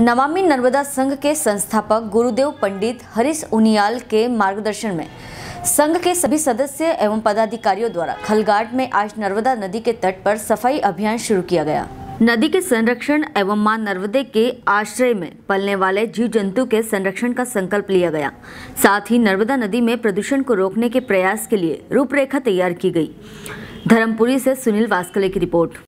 नमामि नर्मदा संघ के संस्थापक गुरुदेव पंडित हरीश उनियाल के मार्गदर्शन में संघ के सभी सदस्य एवं पदाधिकारियों द्वारा खलगाट में आज नर्मदा नदी के तट पर सफ़ाई अभियान शुरू किया गया। नदी के संरक्षण एवं माँ नर्मदे के आश्रय में पलने वाले जीव जंतु के संरक्षण का संकल्प लिया गया। साथ ही नर्मदा नदी में प्रदूषण को रोकने के प्रयास के लिए रूपरेखा तैयार की गई। धर्मपुरी से सुनील वास्कले की रिपोर्ट।